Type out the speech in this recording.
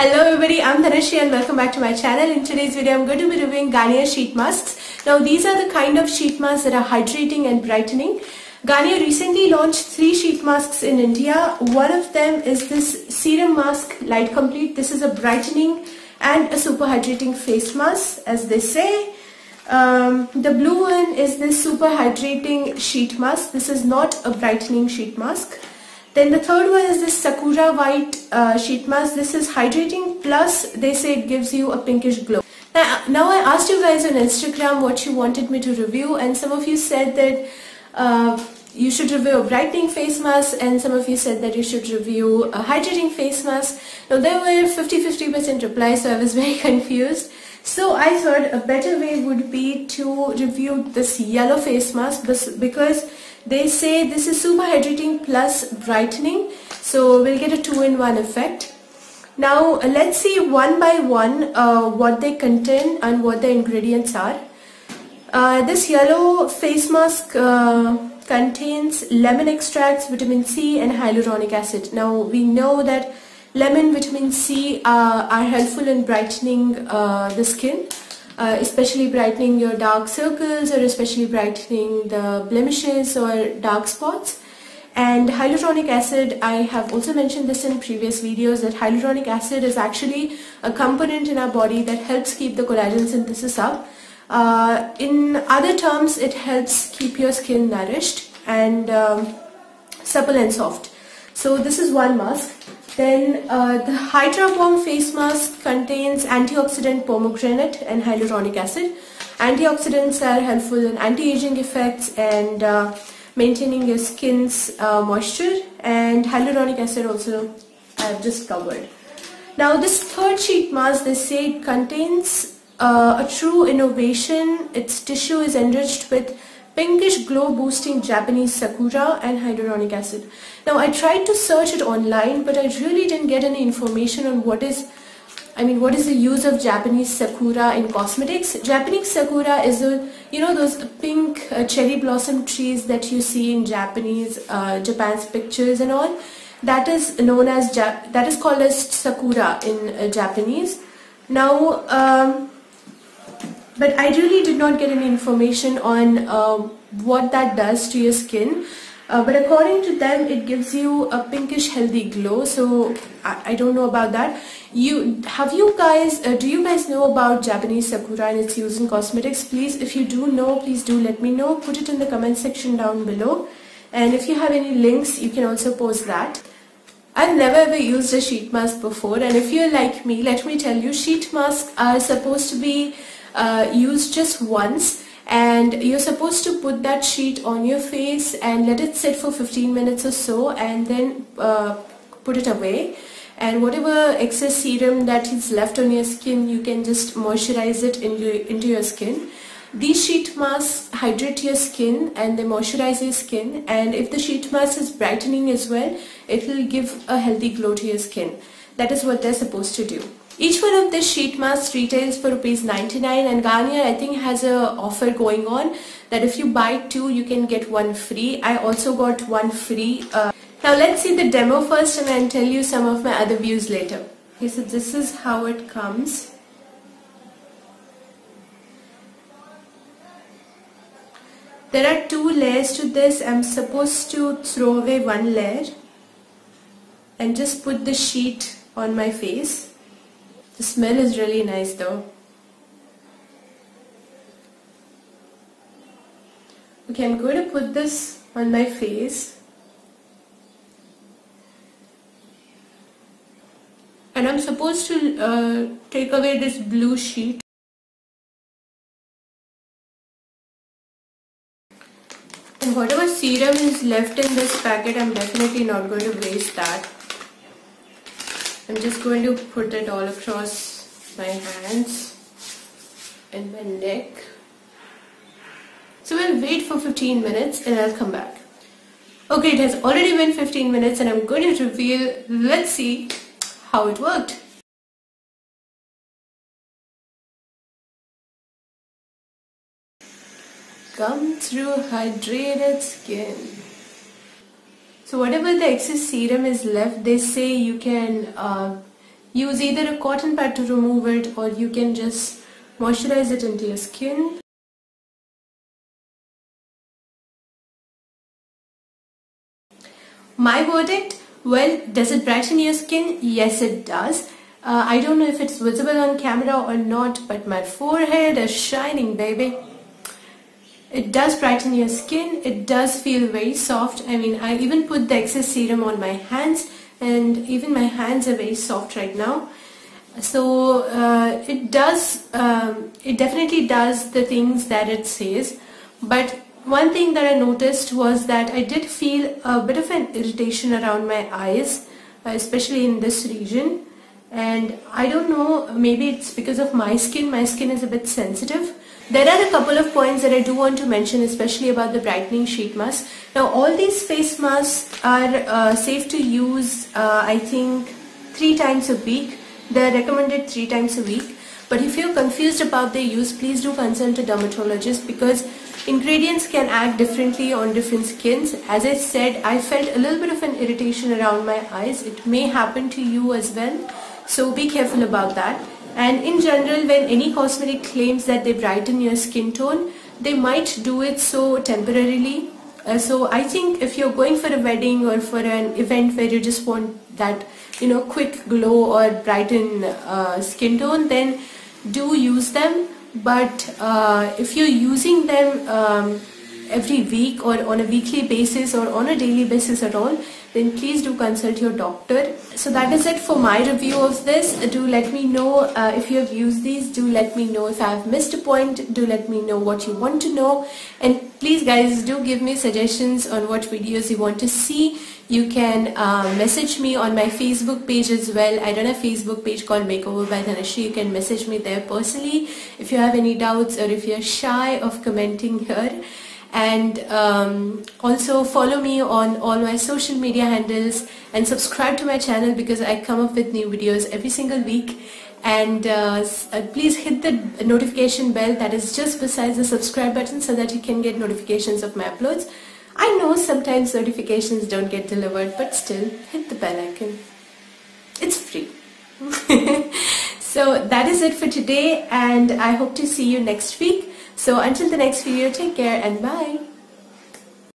Hello everybody, I'm Dhanashree and welcome back to my channel. In today's video, I'm going to be reviewing Garnier sheet masks. Now these are the kind of sheet masks that are hydrating and brightening. Garnier recently launched three sheet masks in India. One of them is this serum mask light complete. This is a brightening and a super hydrating face mask as they say. Um, the blue one is this super hydrating sheet mask. This is not a brightening sheet mask. Then the third one is this Sakura White uh, sheet mask. This is hydrating plus they say it gives you a pinkish glow. Now, now I asked you guys on Instagram what you wanted me to review and some of you said that uh, you should review a brightening face mask and some of you said that you should review a hydrating face mask. Now there were 50-50% replies so I was very confused. So I thought a better way would be to review this yellow face mask because they say this is super hydrating plus brightening. So we'll get a two-in-one effect. Now let's see one by one uh, what they contain and what the ingredients are. Uh, this yellow face mask uh, contains lemon extracts, vitamin C and hyaluronic acid. Now we know that lemon, vitamin C uh, are helpful in brightening uh, the skin uh, especially brightening your dark circles or especially brightening the blemishes or dark spots. And hyaluronic acid, I have also mentioned this in previous videos that hyaluronic acid is actually a component in our body that helps keep the collagen synthesis up. Uh, in other terms, it helps keep your skin nourished and um, supple and soft. So this is one mask. Then uh, the Hydra face mask contains antioxidant pomegranate and hyaluronic acid. Antioxidants are helpful in anti-aging effects and uh, maintaining your skin's uh, moisture and hyaluronic acid also I've just covered. Now this third sheet mask they say it contains uh, a true innovation. Its tissue is enriched with pinkish glow boosting Japanese sakura and hyaluronic acid. Now I tried to search it online but I really didn't get any information on what is I mean what is the use of Japanese sakura in cosmetics. Japanese sakura is a you know those pink uh, cherry blossom trees that you see in Japanese uh, Japan's pictures and all that is known as that is called as sakura in uh, Japanese. Now um, but I really did not get any information on uh, what that does to your skin. Uh, but according to them, it gives you a pinkish healthy glow. So I, I don't know about that. You have you guys? Uh, do you guys know about Japanese sakura and its use in cosmetics? Please, if you do know, please do let me know. Put it in the comment section down below. And if you have any links, you can also post that. I've never ever used a sheet mask before and if you're like me, let me tell you, sheet masks are supposed to be uh, used just once. And you're supposed to put that sheet on your face and let it sit for 15 minutes or so and then uh, put it away. And whatever excess serum that is left on your skin you can just moisturize it into, into your skin. These sheet masks hydrate your skin and they moisturize your skin. And if the sheet mask is brightening as well it will give a healthy glow to your skin. That is what they're supposed to do each one of these sheet masks retails for rupees 99 and Garnier I think has a offer going on that if you buy two you can get one free. I also got one free. Uh, now let's see the demo first and I'll tell you some of my other views later. Okay, so this is how it comes. There are two layers to this. I'm supposed to throw away one layer and just put the sheet on my face. The smell is really nice though. Okay, I'm going to put this on my face. And I'm supposed to uh, take away this blue sheet. And whatever serum is left in this packet, I'm definitely not going to waste that. I'm just going to put it all across my hands and my neck. So we'll wait for 15 minutes and I'll come back. Okay, it has already been 15 minutes and I'm going to reveal, let's see how it worked. Come through hydrated skin. So whatever the excess serum is left, they say you can uh, use either a cotton pad to remove it or you can just moisturize it into your skin. My verdict, well, does it brighten your skin? Yes, it does. Uh, I don't know if it's visible on camera or not, but my forehead is shining, baby. It does brighten your skin. It does feel very soft. I mean, I even put the excess serum on my hands and even my hands are very soft right now. So uh, it does, um, it definitely does the things that it says. But one thing that I noticed was that I did feel a bit of an irritation around my eyes, uh, especially in this region. And I don't know, maybe it's because of my skin. My skin is a bit sensitive. There are a couple of points that I do want to mention, especially about the brightening sheet mask. Now, all these face masks are uh, safe to use, uh, I think, three times a week. They're recommended three times a week. But if you're confused about their use, please do consult a dermatologist because ingredients can act differently on different skins. As I said, I felt a little bit of an irritation around my eyes. It may happen to you as well. So be careful about that. And in general, when any cosmetic claims that they brighten your skin tone, they might do it so temporarily. Uh, so I think if you're going for a wedding or for an event where you just want that, you know, quick glow or brighten uh, skin tone, then do use them. But uh, if you're using them um, every week or on a weekly basis or on a daily basis at all, then please do consult your doctor. So that is it for my review of this. Do let me know uh, if you have used these. Do let me know if I have missed a point. Do let me know what you want to know. And please guys do give me suggestions on what videos you want to see. You can uh, message me on my Facebook page as well. I run a Facebook page called Makeover by Dhanashree. You can message me there personally if you have any doubts or if you're shy of commenting here and um, also follow me on all my social media handles and subscribe to my channel because I come up with new videos every single week and uh, uh, please hit the notification bell that is just beside the subscribe button so that you can get notifications of my uploads. I know sometimes notifications don't get delivered but still hit the bell icon. It's free. so that is it for today and I hope to see you next week. So until the next video, take care and bye.